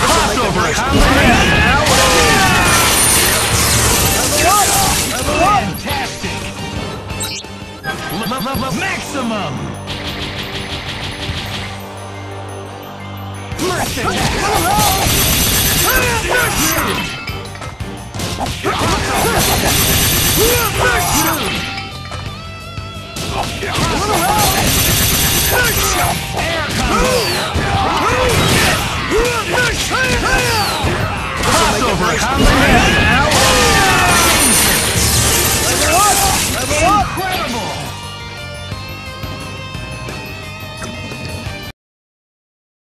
Crossover combination! Maximum! Breath attack! Oh, yeah.